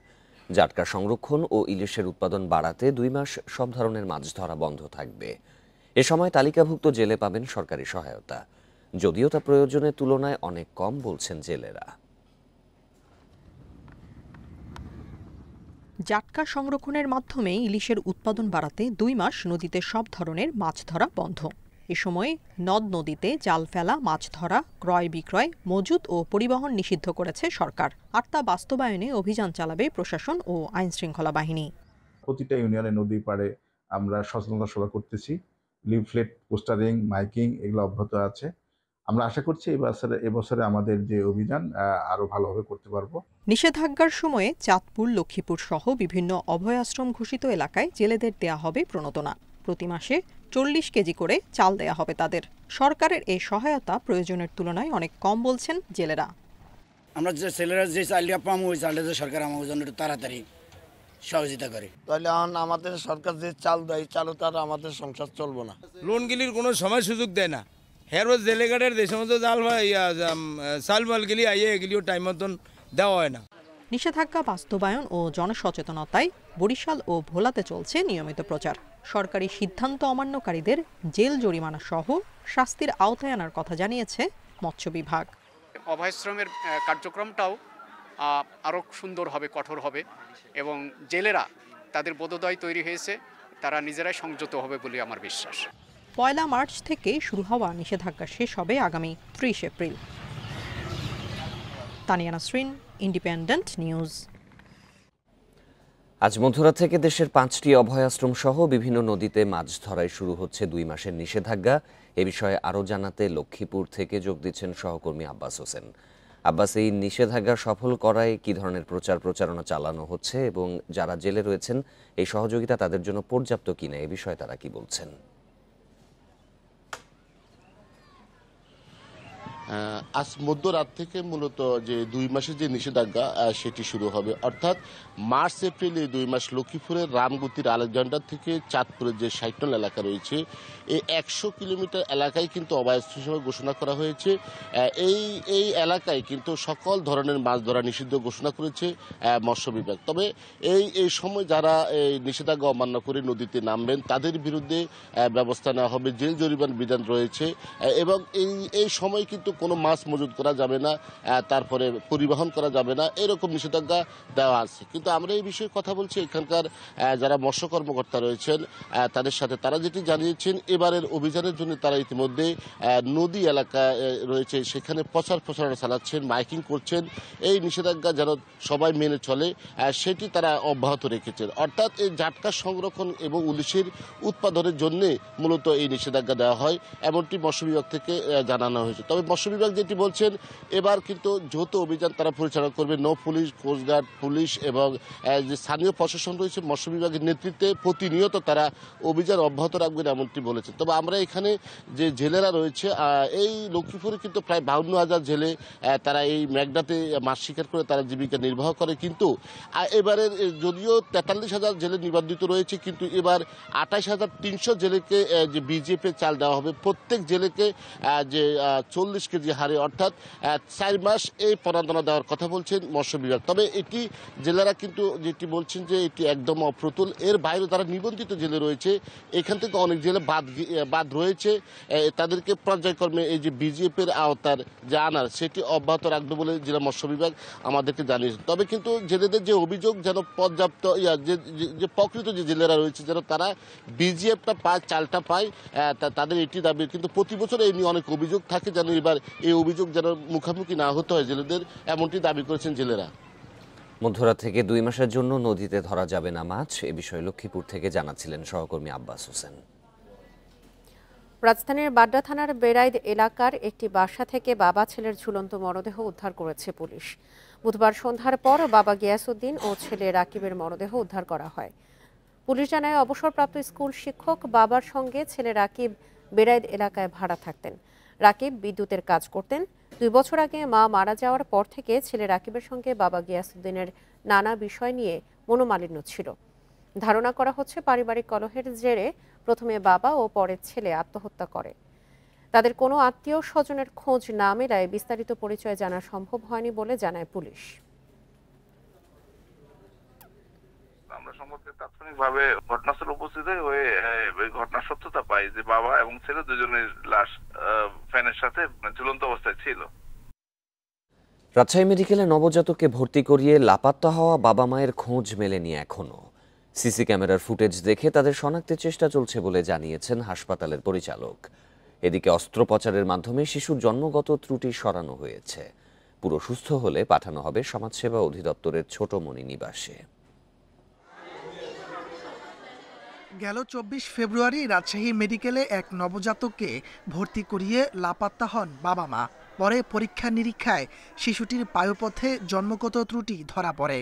জাটকা সংরক্ষণ ও ইলিশের উৎপাদন বাড়াতে দুই মাস সব ধরনের মাছ ধরা বন্ধ থাকবে। এ সময় তালিকাভুক্ত জেলে পাবেন সরকারি সহায়তা। যদিও তা প্রয়োজনের তুলনায় অনেক কম বলছেন জেলেরা। জাটকা সংরক্ষণের মাধ্যমে ইলিশের উৎপাদন বাড়াতে দুই মাস নদীতে সব ধরনের মাছ ধরা বন্ধ। এ সময় নদ নদীতে জাল ফেলা মাছ ধরা ক্রয় বিক্রয় মজুত ও পরিবহন নিষিদ্ধ করেছে সরকার। আর তা বাস্তবায়নে অভিযান চালাবে প্রশাসন ও আইনশৃঙ্খলা বাহিনী। প্রতিটা ইউনিয়নের নদীর পাড়ে আমরা সচেতনতা সভা করতেছি। লিফলেট পোস্টারিং মাইকিং এগুলো অব্যাহত আছে। আমরা আশা করছি এবছরে এবছরে আমাদের যে অভিযান আরও ভালোভাবে করতে পারব। নিষেধাজ্ঞার সময়ে চাঁদপুর লক্ষ্মীপুর সহ বিভিন্ন অভয়াশ্রম ঘোষিত এলাকায় জেলেদের দেয়া হবে প্রণোদনা। প্রতি মাসে চল্লিশ কেজি করে চাল দেয়া হবে তাদের। সরকারের এই সহায়তা প্রয়োজনের তুলনায় অনেক কম বলছেন জেলেরা। আমরা যে ছেলেরা যে চালটা পাবো ওই চালটা যে সরকার আমাদের জন্য একটু তাড়াতাড়ি সহযোগিতা করে। তাহলে এখন আমাদের সরকার যে চাল দেয় চালও তার আমাদের সংসার চলবো না। লোন গিলির কোনো সময় সুযোগ দেয় না। হের ওই জেলেগাটের যে সমস্ত জাল বা ইয়া জাম, চাল মাল গিলি আইয়ে এগুলিও টাইম মতন দেওয়া হয় না। নিষেধাজ্ঞা বাস্তবায়ন ও জনসচেতনতায় বরিশাল ও ভোলাতে চলছে নিয়মিত প্রচার। সরকারি সিদ্ধান্ত অমান্যকারীদের জেল জরিমানা সহ শাস্তির আওতায় আনার কথা জানিয়েছে মৎস্য বিভাগ। অভয়াশ্রমের কার্যক্রমটাও আরও সুন্দর হবে কঠোর হবে এবং জেলেরা তাদের বোধোদয় তৈরি হয়েছে তারা নিজেরাই সংযত হবে বলে আমার বিশ্বাস। পয়লা মার্চ থেকে শুরু হওয়া নিষেধাজ্ঞা শেষ হবে আগামী ত্রিশ April. Tania Nasrin independent news. আজ মধ্যরাত থেকে দেশের পাঁচটি অভয়াশ্রম সহ বিভিন্ন নদীতে মাছ ধরায় শুরু হচ্ছে দুই মাসের নিষেধাজ্ঞা। এ বিষয়ে আরও জানাতে লক্ষ্মীপুর থেকে যোগ দিচ্ছেন সহকর্মী আব্বাস হোসেন। আব্বাস, এই নিষেধাজ্ঞা সফল করায় কি ধরনের প্রচার প্রচারণা চালানো হচ্ছে এবং যারা জেলে রয়েছেন, এই সহযোগিতা তাদের জন্য পর্যাপ্ত কিনা, এ বিষয়ে তারা কি বলছেন? আজ মধ্যরাত থেকে মূলত যে দুই মাসের যে নিষেধাজ্ঞা সেটি শুরু হবে। অর্থাৎ মার্চ, এপ্রিল এই দুই মাস লক্ষ্মীপুরের রামগতির আলেকজান্ডার থেকে চাঁদপুরের যে সাইটন এলাকা রয়েছে, এই একশো কিলোমিটার এলাকায় কিন্তু অবায়স্ত হিসেবে ঘোষণা করা হয়েছে। এই এই এলাকায় কিন্তু সকল ধরনের মাছ ধরা নিষিদ্ধ ঘোষণা করেছে মৎস্য বিভাগ। তবে এই এই সময় যারা এই নিষেধাজ্ঞা অমান্য করে নদীতে নামবেন, তাদের বিরুদ্ধে ব্যবস্থা নেওয়া হবে। জেল জরিমান বিধান রয়েছে। এবং এই এই সময় কিন্তু কোনো মাছ মজুত করা যাবে না তারপরে পরিবহন করা যাবে না, এরকম নিষেধাজ্ঞা দেওয়া আছে। কিন্তু আমরা এই বিষয়ে কথা বলছি, এখানকার যারা মৎস্য কর্মকর্তা রয়েছেন তাদের সাথে তারা যেটি জানিয়েছেন, এবারের অভিযানের জন্য তারা ইতিমধ্যে নদী এলাকা রয়েছে, সেখানে প্রচার প্রচারণা চালাচ্ছেন, মাইকিং করছেন। এই নিষেধাজ্ঞা যেন সবাই মেনে চলে সেটি তারা অব্যাহত রেখেছেন। অর্থাৎ এই জাটকা সংরক্ষণ এবং ইলিশের উৎপাদনের জন্য মূলত এই নিষেধাজ্ঞা দেওয়া হয়, এমনটি মৎস্য বিভাগ থেকে জানানো হয়েছে। তবে মৎস্য মৎস্য বিভাগ যেটি বলছেন এবার কিন্তু যৌথ অভিযান তারা পরিচালনা করবে। নৌ পুলিশ কোস্টগার্ড পুলিশ এবং যে স্থানীয় প্রশাসন রয়েছে মৎস্য বিভাগের নেতৃত্বে প্রতিনিয়ত তারা অভিযান অব্যাহত রাখবেন এমনটি বলেছে তবে আমরা এখানে যে জেলেরা রয়েছে এই লক্ষ্মীপুরে কিন্তু প্রায় বাউন্ন হাজার জেলে তারা এই মেঘনাতে মাছ শিকার করে তারা জীবিকা নির্বাহ করে। কিন্তু আহ, এবারে যদিও তেতাল্লিশ হাজার জেলে নিবন্ধিত রয়েছে কিন্তু এবার আঠাশ হাজার তিনশো জেলেকে যে বিজেপি চাল দেওয়া হবে প্রত্যেক জেলেকে যে চল্লিশ কেজি হারে অর্থাৎ চার মাস এই প্রণোদনা দেওয়ার কথা বলছেন মৎস্য বিভাগ। তবে এটি জেলেরা কিন্তু যেটি বলছেন যে এটি একদম অপ্রতুল। এর বাইরে তারা নিবন্ধিত জেলে রয়েছে। এখান থেকে অনেক জেলে বাদ বাদ রয়েছে। তাদেরকে পর্যায়ক্রমে এই যে বিজেপির আওতার যে আনার সেটি অব্যাহত রাখবে বলে জেলা মৎস্য বিভাগ আমাদেরকে জানিয়েছে। তবে কিন্তু জেলেদের যে অভিযোগ যেন পর্যাপ্ত ইয়া, যে প্রকৃত যে জেলেরা রয়েছে যেন তারা বিজিএফটা পায় চালটা পায় তাদের এটি দাবি। কিন্তু প্রতি বছর এই নিয়ে অনেক অভিযোগ থাকে যেন এবার এই অভিযোগ যেন মুখোমুখি না হতে হয় জেলেদের এমনটি দাবি করেছেন জেলেরা। মধ্যরাত থেকে দুই মাসের জন্য নদীতে ধরা যাবে না মাছ এ বিষয়ে লক্ষ্মীপুর থেকে জানাচ্ছিলেন সহকর্মী আব্বাস হোসেন। রাজধানীর বাড্ডা থানার বেড়াইদ এলাকার একটি বাসা থেকে বাবা ছেলের ঝুলন্ত মরদেহ উদ্ধার করেছে পুলিশ। বুধবার সন্ধ্যার পর বাবা গিয়াসুদ্দিন ও ছেলে রাকিবের মরদেহ উদ্ধার করা হয়। পুলিশ জানায় অবসরপ্রাপ্ত স্কুল শিক্ষক বাবার সঙ্গে ছেলে রাকিব বেড়াইদ এলাকায় ভাড়া থাকতেন। রাকিব বিদ্যুতের কাজ করতেন। দুই বছর আগে মা মারা যাওয়ার পর থেকে ছেলে রাকিবের সঙ্গে বাবা গিয়াসুদ্দিনের নানা বিষয় নিয়ে মনোমালিন্য ছিল। ধারণা করা হচ্ছে পারিবারিক কলহের জেরে প্রথমে বাবা ও পরে ছেলে আত্মহত্যা করে। তাদের কোনো আত্মীয় স্বজনের খোঁজ না মেলায় বিস্তারিত পরিচয় জানা সম্ভব হয়নি বলে জানায় পুলিশ। আমরা তাৎক্ষণিকভাবে ঘটনাস্থলে উপস্থিত হয়ে ঘটনার সত্যতা পাই যে বাবা এবং ছেলে দুজনের লাশ ফ্যানের সাথে ঝুলন্ত অবস্থায় ছিল। রাজশাহী মেডিকেলে নবজাতককে ভর্তি করিয়ে লাপাত্তা হওয়া বাবা মায়ের খোঁজ মেলেনি এখনও সিসি ক্যামেরার ফুটেজ দেখে তাদের শনাক্তের চেষ্টা চলছে বলে জানিয়েছেন হাসপাতালের পরিচালক। এদিকে অস্ত্রোপচারের মাধ্যমে শিশুর জন্মগত ত্রুটি সরানো হয়েছে। পুরো সুস্থ হলে পাঠানো হবে সমাজসেবা অধিদপ্তরের ছোটমণি নিবাসে। গেল চব্বিশ ফেব্রুয়ারি রাজশাহী মেডিকেলে এক নবজাতককে ভর্তি করিয়ে লাপাত্তা হন বাবা মা। পরে পরীক্ষা নিরীক্ষায় শিশুটির পায়ুপথে জন্মগত ত্রুটি ধরা পড়ে।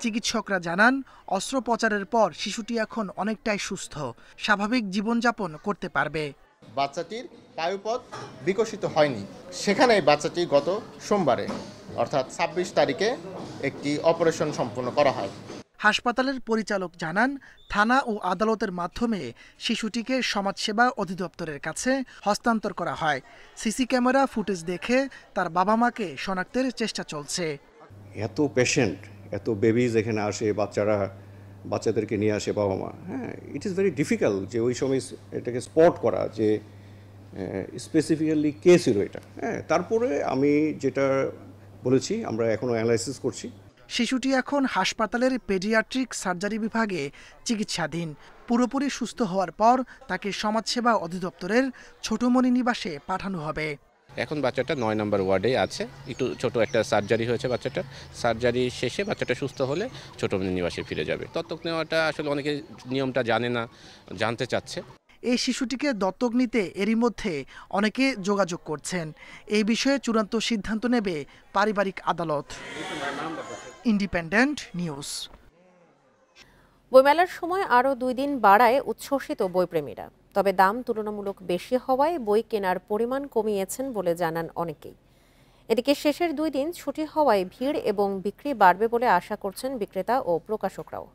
চিকিৎসকরা জানান, অস্ত্রোপচারের পর শিশুটি এখন অনেকটাই সুস্থ। স্বাভাবিক জীবনযাপন করতে পারবে। বাচ্চাটির পায়ুপথ বিকশিত হয়নি। সেখানে বাচ্চাটি গত সোমবারে, অর্থাৎ ছাব্বিশ তারিখে একটি অপারেশন সম্পন্ন করা হয়। হাসপাতালের পরিচালক জানান, থানা ও আদালতের মাধ্যমে শিশুটিকে সমাজসেবা অধিদপ্তরের কাছে হস্তান্তর করা হয়। সিসি ক্যামেরা ফুটেজ দেখে তার বাবা মাকে শনাক্তের চেষ্টা চলছে। এত পেশেন্ট এত বেবিজ এখানে আসে, বাচ্চারা, বাচ্চাদেরকে নিয়ে আসে বাবা মা হ্যাঁ ইট ইজ ভেরি ডিফিকাল্ট যে ওই সময় এটাকে স্পট করা যে স্পেসিফিক্যালি কে ছিল এটা। হ্যাঁ তারপরে আমি যেটা বলেছি, আমরা এখনও অ্যানালাইসিস করছি। শিশুটি এখন হাসপাতালের পেডিয়াট্রিক সার্জারি বিভাগে চিকিৎসাধীন। পুরোপুরি সুস্থ হওয়ার পর তাকে সমাজসেবা অধিদপ্তরের ছোটমণি নিবাসে পাঠানো হবে। এখন বাচ্চাটা নয় নম্বর ওয়ার্ডে আছে। একটু ছোট একটা সার্জারি হয়েছে বাচ্চাটার। সার্জারি শেষে বাচ্চাটা সুস্থ হলে ছোট নিবাসে ফিরে যাবে। দত্তক নেওয়াটা আসলে অনেকে নিয়মটা জানে না জানতে চাচ্ছে। এই শিশুটিকে দত্তক নিতে এরই মধ্যে অনেকে যোগাযোগ করছেন। এই বিষয়ে চূড়ান্ত সিদ্ধান্ত নেবে পারিবারিক আদালত। ইন্ডিপেন্ডেন্ট নিউজ বইমেলার সময় আরও দুই দিন বাড়ায় উচ্ছ্বসিত বইপ্রেমীরা। তবে দাম তুলনামূলক বেশি হওয়ায় বই কেনার পরিমাণ কমিয়েছেন বলে জানান অনেকেই। এদিকে শেষের দুই দিন ছুটি হওয়ায় ভিড় এবং বিক্রি বাড়বে বলে আশা করছেন বিক্রেতা ও প্রকাশকরাও।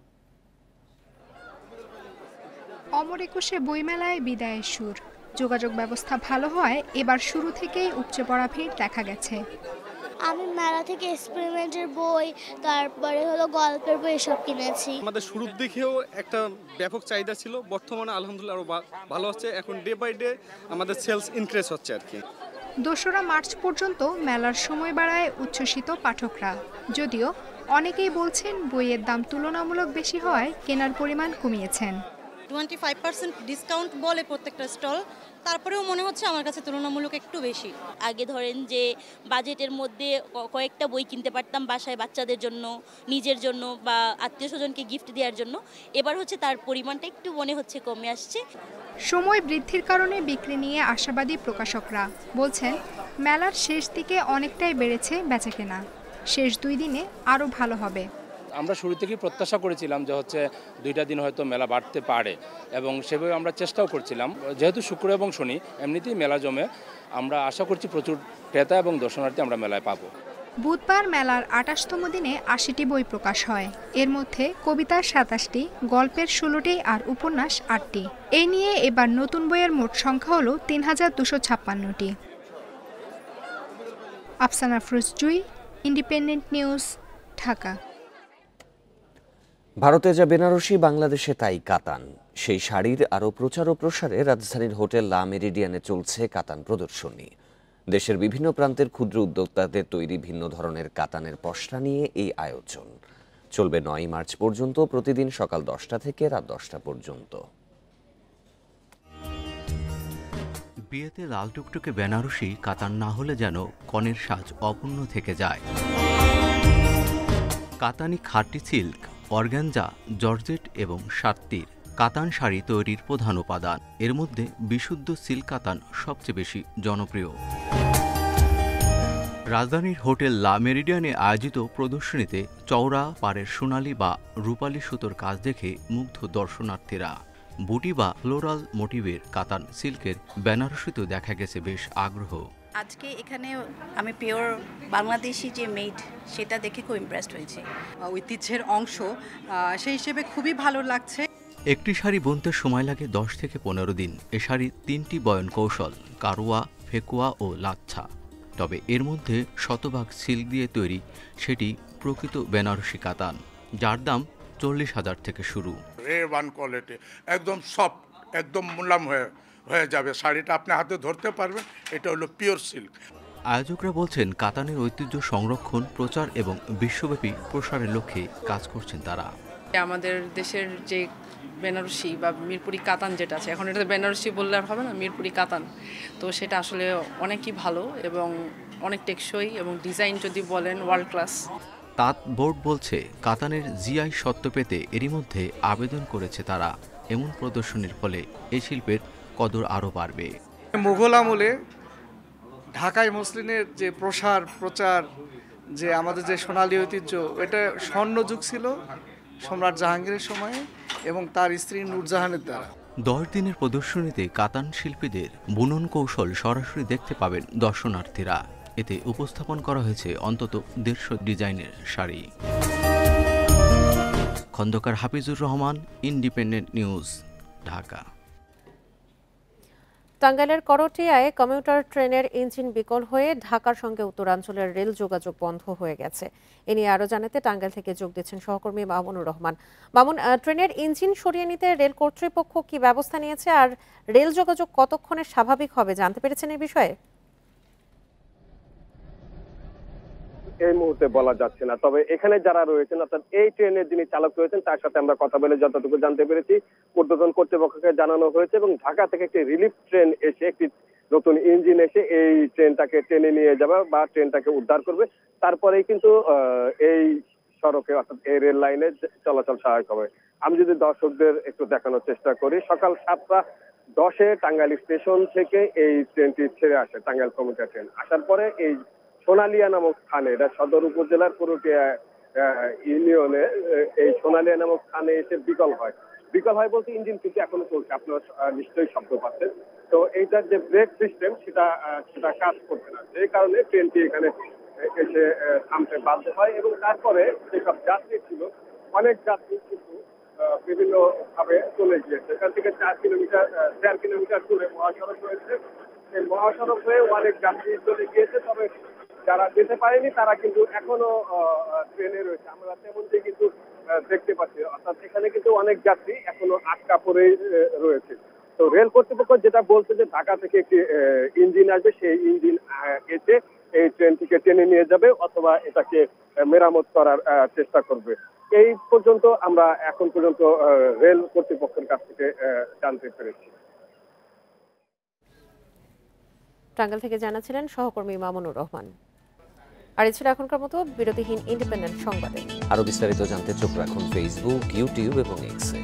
অমর একুশে বইমেলায় বিদায়ের সুর। যোগাযোগ ব্যবস্থা ভালো হয় এবার শুরু থেকেই উপচে পড়া ভিড় দেখা গেছে। আমি মেলা থেকে এক্সপেরিমেন্টের বই তারপরে হলো গল্পের বই এসব কিনেছি। আমাদের শুরুর দিকেও একটা ব্যাপক চাহিদা ছিল। বর্তমানে আলহামদুলিল্লাহ আরও ভালো হচ্ছে। এখন ডে বাই ডে আমাদের সেলস ইনক্রিজ হচ্ছে আর কি। দোসরা মার্চ পর্যন্ত মেলার সময় বাড়ায় উচ্ছ্বসিত পাঠকরা। যদিও অনেকেই বলছেন বইয়ের দাম তুলনামূলক বেশি হওয়ায় কেনার পরিমাণ কমিয়েছেন। টোয়েন্টি ফাইভ পার্সেন্ট ডিসকাউন্ট বলে প্রত্যেকটা স্টল। তারপরেও মনে হচ্ছে আমার কাছে তুলনামূলক একটু বেশি। আগে ধরেন যে বাজেটের মধ্যে কয়েকটা বই কিনতে পারতাম বাসায় বাচ্চাদের জন্য নিজের জন্য বা আত্মীয় স্বজনকে গিফট দেওয়ার জন্য। এবার হচ্ছে তার পরিমাণটা একটু মনে হচ্ছে কমে আসছে। সময় বৃদ্ধির কারণে বিক্রি নিয়ে আশাবাদী প্রকাশকরা বলছেন মেলার শেষ দিকে অনেকটাই বেড়েছে বেচাকেনা। শেষ দুই দিনে আরও ভালো হবে। আমরা শুরু থেকেই প্রত্যাশা করেছিলাম যে হচ্ছে দুইটা দিন হয়তো মেলা বাড়তে পারে এবং সেভাবে আমরা চেষ্টাও করছিলাম। যেহেতু শুক্র এবং শনি এমনিতেই মেলা জমে, আমরা আশা করছি প্রচুর ক্রেতা এবং দর্শনার্থী আমরা মেলায় পাবো। বুধবার মেলার আটাশতম দিনে আশিটি বই প্রকাশ হয়। এর মধ্যে কবিতার সাতাশটি, গল্পের ষোলোটি আর উপন্যাস আটটি। এই নিয়ে এবার নতুন বইয়ের মোট সংখ্যা হল তিন হাজার দুশো ছাপ্পান্নটি। Afsana Foruz Jui independent news Dhaka. ভারতে যা বেনারসি, বাংলাদেশে তাই কাতান। সেই শাড়ির আরও প্রচার ও প্রসারে রাজধানীর হোটেল লা মেরিডিয়ানে চলছে কাতান প্রদর্শনী। দেশের বিভিন্ন প্রান্তের ক্ষুদ্র উদ্যোক্তাদের তৈরি ভিন্ন ধরনের কাতানের পসরা নিয়ে এই আয়োজন। চলবে নয় মার্চ পর্যন্ত, প্রতিদিন সকাল দশটা থেকে রাত দশটা পর্যন্ত। বিয়েতে লাল টুকটুকে বেনারসি, কাতান না হলে যেন কনের সাজ অপূর্ণ থেকে যায়। কাতানি খাটি সিল্ক অর্গ্যানজা জর্জেট এবং সাত্তির কাতান শাড়ি তৈরির প্রধান উপাদান। এর মধ্যে বিশুদ্ধ সিল্ক কাতান সবচেয়ে বেশি জনপ্রিয়। রাজধানীর হোটেল লা মেরিডিয়ানে আয়োজিত প্রদর্শনীতে চওড়া, পাড়ের সোনালি বা রূপালী সুতোর কাজ দেখে মুগ্ধ দর্শনার্থীরা। বুটি বা ফ্লোরাল মোটিভের কাতান সিল্কের বেনারসিতেও দেখা গেছে বেশ আগ্রহ। আজকে এখানে আমি পিওর বাংলাদেশি যে মেড সেটা দেখে খুব ইমপ্রেসড হয়েছি। ঐতিহ্যের অংশ সেই হিসেবে খুবই ভালো লাগছে। একটি শাড়ি বুনতে সময় লাগে দশ থেকে পনেরো দিন। এ শাড়ি তিনটি বয়ন কৌশল কারুয়া ফেকুয়া ও লাচ্ছা। তবে এর মধ্যে শতভাগ সিল্ক দিয়ে তৈরি সেটি প্রকৃত বেনারসি কাতান যার দাম চল্লিশ হাজার থেকে শুরু। রে ওয়ান কোয়ালিটি একদম সফট একদম মুলাম হয়ে হয়ে যাবে। শাড়িটা আপনি হাতে ধরতে পারবেন। এটা হলো পিওর সিল্ক আয়োজকরা বলছেন কাতানের ঐতিহ্য সংরক্ষণ প্রচার এবং বিশ্বব্যাপী প্রসারের লক্ষ্যে কাজ করছেন তারা। আমাদের দেশের যে বেনারসি বা মিরপুরি কাতান যেটা আছে এখন এটা বেনারসি বললে আর হবে না মিরপুরি কাতান। তো সেটা আসলে অনেকই ভালো এবং অনেক টেকসই এবং ডিজাইন যদি বলেন ওয়ার্ল্ড ক্লাস তাঁত বোর্ড বলছে কাতানের জিআই সত্ত্ব পেতে এরই মধ্যে আবেদন করেছে তারা। এমন প্রদর্শনীর ফলে এই শিল্পের কদর আরও বাড়বে। মুঘল আমলে ঢাকায় মুসলিমের যে প্রসার প্রচার যে আমাদের যে সোনালী ঐতিহ্য এটা স্বর্ণযুগ ছিল সম্রাট জাহাঙ্গীরের সময়ে এবং তার স্ত্রী নূরজাহানের দ্বারা। দশ দিনের প্রদর্শনীতে কাতান শিল্পীদের বুনন কৌশল সরাসরি দেখতে পাবেন দর্শনার্থীরা। এতে উপস্থাপন করা হয়েছে অন্তত দেড়শো ডিজাইনের sari. Khandaker Hafizur Rahman independent news Dhaka. টাঙ্গাইলের করটিয়ায় কমিউটার ট্রেনের ইঞ্জিন বিকল হয়ে ঢাকার সঙ্গে উত্তরাঞ্চলের রেল যোগাযোগ বন্ধ হয়ে গেছে। এ নিয়ে আরও জানাতে টাঙ্গাইল থেকে যোগ দিচ্ছেন সহকর্মী মামুনুর রহমান। মামুন ট্রেনের ইঞ্জিন সরিয়ে নিতে রেল কর্তৃপক্ষ কি ব্যবস্থা নিয়েছে? আর রেল যোগাযোগ কতক্ষণে স্বাভাবিক হবে জানতে পেরেছেন এই বিষয়ে? এই মুহূর্তে বলা যাচ্ছে না। তবে এখানে যারা রয়েছেন, অর্থাৎ এই ট্রেনের যিনি চালক রয়েছেন, তার সাথে আমরা কথা বলে যতটুকু জানতে পেরেছি ঊর্ধ্বতন কর্তৃপক্ষকে জানানো হয়েছে এবং ঢাকা থেকে একটি রিলিফ ট্রেন এসে, একটি নতুন ইঞ্জিন এসে এই ট্রেনটাকে টেনে নিয়ে যাবে বা ট্রেনটাকে উদ্ধার করবে। তারপরেই কিন্তু এই সড়কে, অর্থাৎ এই রেল লাইনে চলাচল সহায়ক হবে। আমি যদি দর্শকদের একটু দেখানোর চেষ্টা করি, সকাল সাতটা দশে টাঙ্গাইল স্টেশন থেকে এই ট্রেনটি ছেড়ে আসে টাঙ্গাইল কমিউটার ট্রেন। আসার পরে এই সোনালিয়া নামক স্থানে এটা সদর উপজেলার পুরুটিয়া ইউনিয়নে এই সোনালিয়া নামক স্থানে এসে বিকল হয়। বিকল হয় বলতে ইঞ্জিন কিন্তু এখনও চলছে, আপনারা নিশ্চয়ই শব্দ পাচ্ছেন। তো এইটার যে ব্রেক সিস্টেম সেটা সেটা কাজ করছে না। সেই কারণে ট্রেনটি এখানে এসে থামতে বাধ্য হয় এবং তারপরে যেসব যাত্রী ছিল, অনেক যাত্রী কিন্তু বিভিন্ন ভাবে চলে গিয়েছে। এখান থেকে চার কিলোমিটার চার কিলোমিটার দূরে মহাসড়ক রয়েছে। এই মহাসড়ক হয়ে অনেক যাত্রী চলে গিয়েছে, তবে যারা যেতে পারেনি, তারা কিন্তু এখনও ট্রেনে রয়েছে। আমরা তেমনটি কিন্তু দেখতে পাচ্ছি। অর্থাৎ এখানে কিন্তু অনেক যাত্রী এখনও আটকা পড়ে রয়েছে। তো রেল কর্তৃপক্ষ যেটা বলছে যে ঢাকা থেকে একটি ইঞ্জিন আসবে, সেই ইঞ্জিন এসে এই ট্রেনটিকে টেনে নিয়ে যাবে অথবা এটাকে মেরামত করার চেষ্টা করবে। এই পর্যন্ত আমরা এখন পর্যন্ত রেল কর্তৃপক্ষের কাছ থেকে জানতে পেরেছি। টাঙ্গাইল থেকে জানাচ্ছিলেন সহকর্মী মামুনুর রহমান। আর এছাড়া এখনকার মতো বিরতিহীন ইন্ডিপেন্ডেন্ট সংবাদে। আরও বিস্তারিত জানতে চোখ রাখুন ফেসবুক ইউটিউব এবং এক্সে